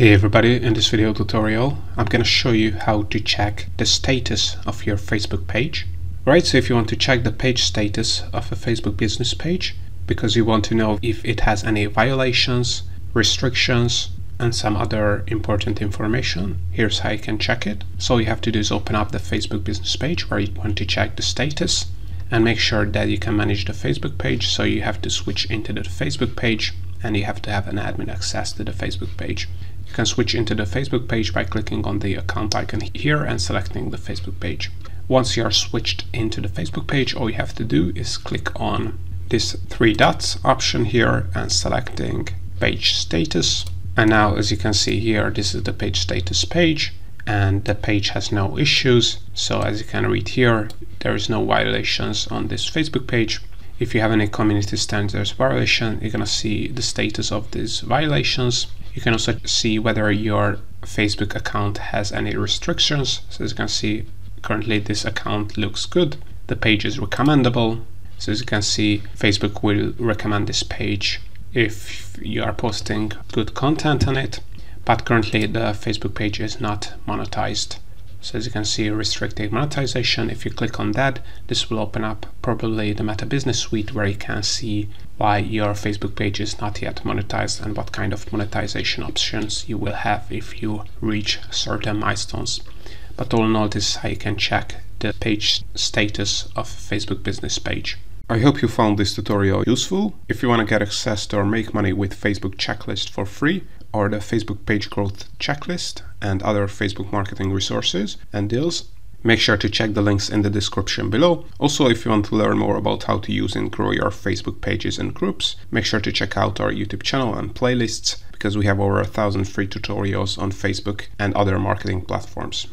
Hey everybody, in this video tutorial I'm gonna show you how to check the status of your Facebook page. Right, so if you want to check the page status of a Facebook business page because you want to know if it has any violations, restrictions and some other important information, here's how you can check it. So all you have to do is open up the Facebook business page where you want to check the status and make sure that you can manage the Facebook page. So you have to switch into the Facebook page and you have to have an admin access to the Facebook page. You can switch into the Facebook page by clicking on the account icon here and selecting the Facebook page. Once you are switched into the Facebook page, all you have to do is click on this three dots option here and selecting page status. And now as you can see here, this is the page status page and the page has no issues. So as you can read here, there is no violations on this Facebook page. If you have any community standards violation, you're gonna see the status of these violations you can also see whether your Facebook account has any restrictions. So as you can see, currently this account looks good. The page is recommendable. So as you can see, Facebook will recommend this page if you are posting good content on it. But currently the Facebook page is not monetized. So as you can see, restricted monetization, if you click on that, this will open up probably the Meta Business Suite where you can see why your Facebook page is not yet monetized and what kind of monetization options you will have if you reach certain milestones. But all in all, this is how you can check the page status of Facebook business page. I hope you found this tutorial useful. If you want to get access to or make money with Facebook checklist for free, or the Facebook page growth checklist and other Facebook marketing resources and deals. Make sure to check the links in the description below. Also, if you want to learn more about how to use and grow your Facebook pages and groups, make sure to check out our YouTube channel and playlists because we have over a thousand free tutorials on Facebook and other marketing platforms.